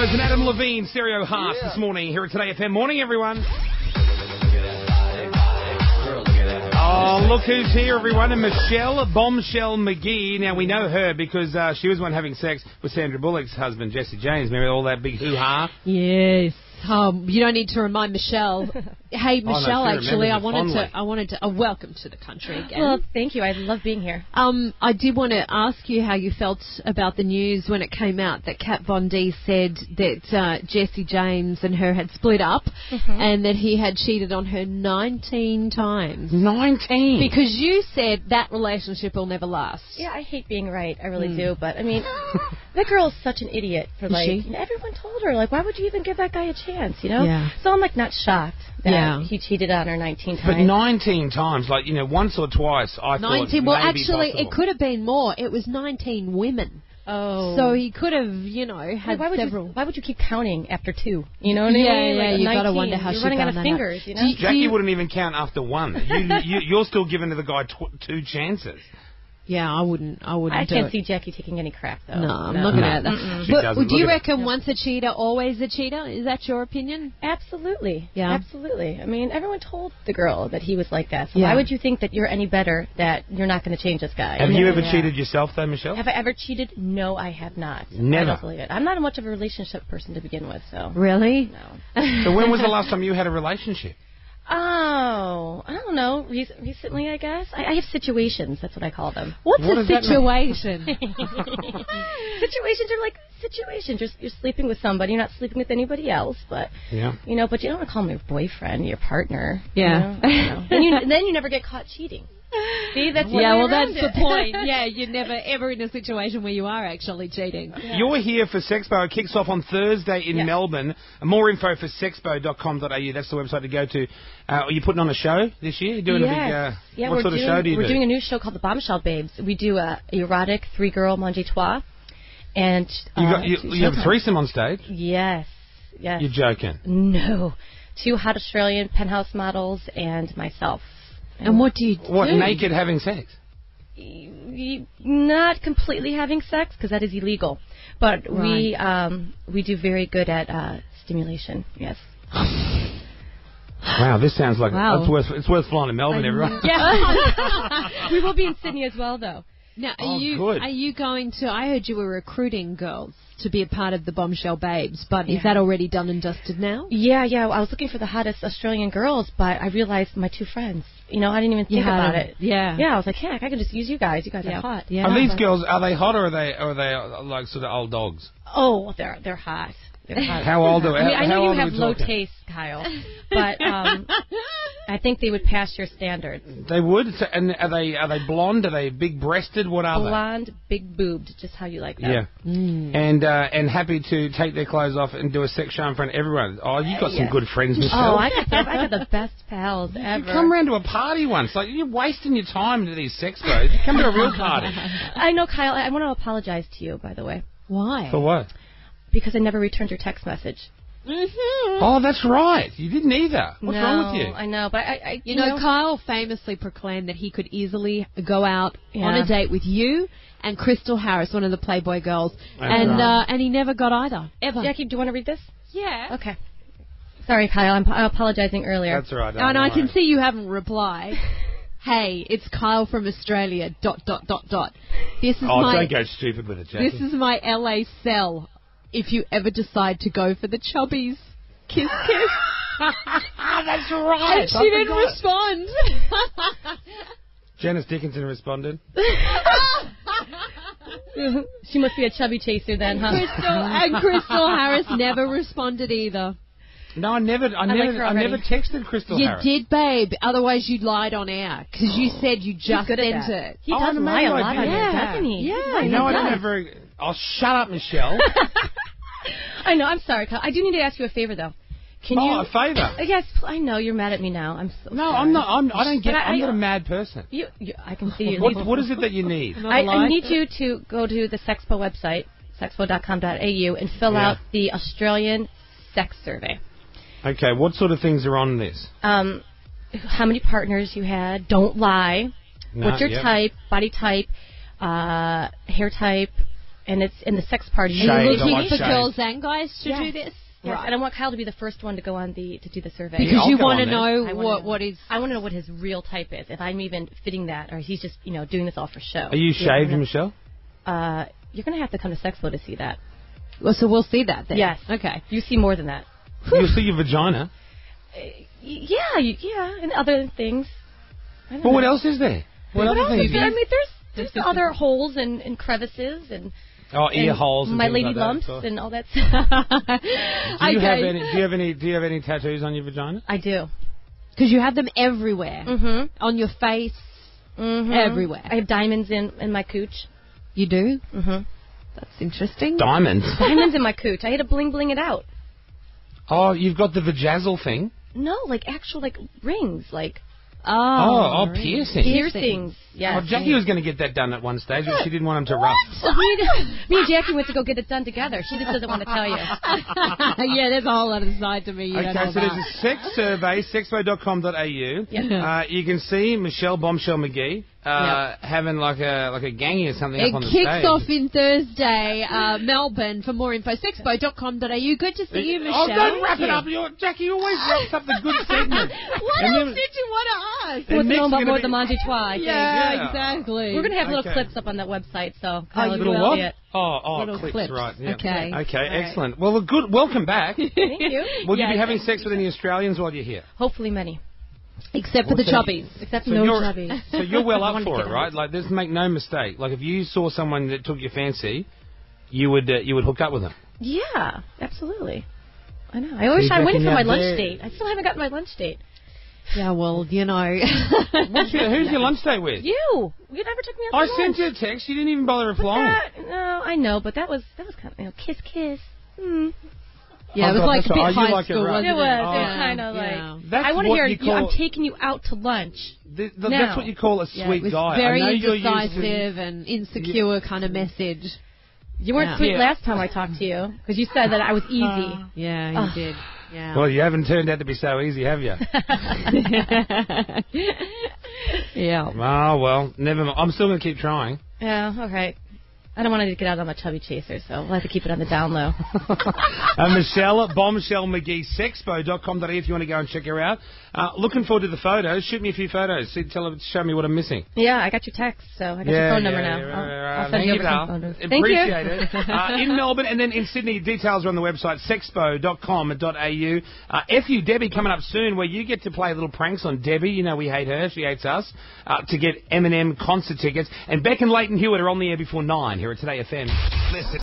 Rose and Adam Levine, Stereo Hearts this morning here at 2Day FM. Morning, everyone. Oh, look who's here, everyone. And Michelle Bombshell McGee. Now, we know her because uh, she was the one having sex with Sandra Bullock's husband, Jesse James. Remember all that big hoo-ha? Yes. Um, you don't need to remind Michelle. Hey, no, Michelle. she actually, I wanted fondly. to. I wanted to. Uh, welcome to the country again. Well, thank you. I love being here. Um, I did want to ask you how you felt about the news when it came out that Kat Von D said that uh, Jesse James and her had split up Mm-hmm. and that he had cheated on her 19 times. 19. Because you said that relationship will never last. Yeah, I hate being right. I really do. But I mean, that girl is such an idiot. For Is like, she? you know, everyone told her like, why would you even give that guy a chance? You know. Yeah. So I'm like not shocked that Yeah. he cheated on her 19 times. But 19 times, like, you know, once or twice, I thought 19. Well, maybe actually, possible. it could have been more. It was 19 women. oh. So he could have, you know, had why would several. you? Why would you keep counting after two? You know what I mean? Yeah, yeah, Like, you gotta wonder how You're she running out of that out. fingers. You know. Jackie you- wouldn't even count after one. You, you, you're still giving the guy tw- two chances. Yeah, I wouldn't. I wouldn't. I do can't it. see Jackie taking any crap though. No, I'm not going to. No. that. But doesn't. do you Look at reckon once a cheater, always a cheater? Is that your opinion? Absolutely. Yeah. Absolutely. I mean, everyone told the girl that he was like that. So Yeah. why would you think that you're any better that you're not going to change this guy? Have you ever Yeah. cheated yourself, though, Michelle? Have I ever cheated? No, I have not. Never. I don't believe it. I'm not much of a relationship person to begin with, so Really? no. so when was the last time you had a relationship? Oh, I don't know. Re- recently, I guess. I, I have situations. That's what I call them. What's What a does that mean? situation? situations are like situations. You're, you're sleeping with somebody. You're not sleeping with anybody else, but Yeah. you know. But you don't want to call them your boyfriend, your partner. Yeah. You know? I don't know. then, you, then you never get caught cheating. See, that's yeah, well, around that's the point. Yeah, you're never ever in a situation where you are actually cheating. You're here for Sexpo. It kicks off on Thursday in Yeah. Melbourne. More info for sexpo.com.au. That's the website to go to. Uh, are you putting on a show this year? You're doing yes. a big. Uh, yeah, what we're sort doing, of show do you We're do? doing a new show called The Bombshell Babes. We do a erotic three girl menage a trois, and you, uh, got, you, you have a threesome on stage. Yes, yes. You're joking. No, two hot Australian penthouse models and myself. And what do you What, do? naked having sex? Not completely having sex because that is illegal, but we um, we do very good at uh, stimulation. Yes. Wow, this sounds like Wow. it's worth it's worth flying to Melbourne, everyone. Yeah. we will be in Sydney as well, though. Now, are Oh, you good. are you going to? I heard you were recruiting girls to be a part of the Bombshell Babes, but Yeah. is that already done and dusted now? Yeah, yeah. I was looking for the hottest Australian girls, but I realized my two friends. You know, I didn't even think had about it. Yeah. Yeah, I was like, heck, I can just use you guys. You guys Yeah. are hot. Yeah. Are these girls are they hot or are they or are they uh, like sort of old dogs? Oh, they're they're hot. They're. How old are I mean, how, I know you have low talking? taste, Kyle, but um, I think they would pass your standards. They would. So, and are they are they blonde? Are they big breasted? What are they Blonde, big boobed, just how you like them. Yeah. Mm. And uh, and happy to take their clothes off and do a sex show in front of everyone. Oh, you got some Yes. good friends, Michelle. Oh, I got, the, I got the best pals ever. You come round to a party once. Like you're wasting your time to these sex bros. You come to a real party. I know, Kyle. I want to apologize to you, by the way, Why? For what? Because I never returned your text message. Oh, that's right. You didn't either. What's no, wrong with you? I know, but I, I You know, Kyle famously proclaimed that he could easily go out on a date with you and Crystal Harris, one of the Playboy girls, That's and right. uh, and he never got either ever. Jackie, do you want to read this? Yeah. Okay. Sorry, Kyle. I'm p- apologizing earlier. That's all right. And I can see you haven't replied. hey, it's Kyle from Australia. Dot dot dot dot. This is Oh, my don't go stupid with it, Jackie. this is my LA cell. If you ever decide to go for the chubbies, kiss kiss. that's right. and she didn't respond. Janice Dickinson responded. she must be a chubby chaser then, huh? Crystal and Crystal Harris never responded either. No, I never, I, like never, her I never texted Crystal You Harris. did, babe. Otherwise, you lied on air because you oh. said you just good at sent it. He Oh, does no, lie a I lot on did. Yeah. doesn't he? Yeah, no, I he don't have very. Oh, shut up, Michelle. I know. I'm sorry, Kyle. I do need to ask you a favor, though. Can oh, you? a favour. Uh, Yes, I know you're mad at me now. I'm so No, sorry. I'm not. I'm, I don't get. I- I'm not a mad person. You, you, I can see you. What, what is it that you need? I, I need you to go to the Sexpo website, sexpo.com.au, and fill Yeah. out the Australian sex survey. Okay, what sort of things are on this? Um, how many partners you had? Don't lie. No, What's your yep. type? Body type? Uh, hair type? And it's in the sex party. Shade, Are I you looking for shade. girls and guys to Yes. do this? Yes, Right. and I want Kyle to be the first one to go on the to do the survey. Because I'll you want to know wanna what what is. I want to know what his real type is. If I'm even fitting that, or he's just you know doing this all for show. Are you Yeah, shaved, I'm Michelle? Uh, you're gonna have to come to Sexpo to see that. Well, so we'll see that then. Yes. Okay. You see more than that. You'll see your vagina. Y- Yeah, yeah, and other things. I don't what else is there? What, What other else things? is there? I mean, there's there's other holes and, and crevices and oh, ear and holes. And my lady like that, lumps so- and all that stuff. Do you have any? Do you have any? Do you have any tattoos on your vagina? I do. Because you have them everywhere. Mm-hmm. On your face. mm-hmm. Everywhere. I have diamonds in in my cooch. You do? Mm-hmm. That's interesting. Diamonds. Diamonds in my cooch. I had to bling bling it out. Oh, you've got the vajazzle thing. No, like actual like rings, like Oh, Oh, oh, really? piercing. piercings. Yes. Oh, Jackie was going to get that done at one stage, but she didn't want him to rust. So me, and, Jackie went to go get it done together. She just doesn't want to tell you. yeah, there's a whole lot other side to me you Okay, so there's a sex survey, sexpo.com.au. Yeah. Uh, you can see Michelle Bombshell McGee uh, having like a like a gangy or something It up on the kicks stage. off in Thursday, uh, Melbourne. For more info, sexpo.com.au. Good to see you, Michelle. Oh, don't wrap it up. You're, Jackie always wraps up the good segment. What And else then- did you want to ask? And What's Nick's known about gonna be- the menage a trois, I think. Yeah, Yeah. exactly. We're going to have little Okay. clips up on that website, so Kyle, Little you will what? it. Oh, oh, clips, clips. right. Yeah. Okay. Okay, right. excellent. Well, good. Welcome back. Thank you. Will you be having sex with any Australians while you're here? Hopefully many. Except for the Okay. chubbies. Except So no you're, chubbies. so you're well up for it, it. right? Like, this make no mistake. Like, if you saw someone that took your fancy, you would uh, you would hook up with them. Yeah, absolutely. I know. I wish I back went in for my lunch bed. date. I still haven't gotten my lunch date. Yeah, well, you know. What's your, who's your lunch date with? You, you never took me out I to sent you a text. You didn't even bother replying. That- no, I know, but that was that was kind of you know kiss kiss. Hmm. Yeah, it was like a so- bit you high like it school, rough. wasn't It was. it? It was Yeah, kind of yeah. like That's I want to hear you you. I'm taking you out to lunch. Th- th- No. That's what you call a Yeah, sweet It was guy. very I know you're to- and insecure kind of message. You weren't Yeah. sweet Yeah. last time I talked to you because you said that I was easy. Uh-huh. Yeah, you Ugh. did. Yeah. Well, you haven't turned out to be so easy, have you? yeah. oh well, never. mind. I'm still going to keep trying. yeah. All right. I don't want to get out on my chubby chaser, so we'll have to keep it on the down low. uh, Michelle at Bombshell McGee Sexpo.com.au if you want to go and check her out. Uh, looking forward to the photos. Shoot me a few photos. See, tell her, show me what I'm missing. yeah, I got your text, so I got your phone number now. I'll, I'll send Thank you over some photos. Thank Appreciate you. it. Uh, in Melbourne and then in Sydney, details are on the website sexpo.com.au. Uh, FU Debbie coming up soon where you get to play little pranks on Debbie. You know we hate her, she hates us. Uh, to get Eminem concert tickets. And Bec and Lleyton Hewitt are on the air before 9 here at 2Day FM. Listen.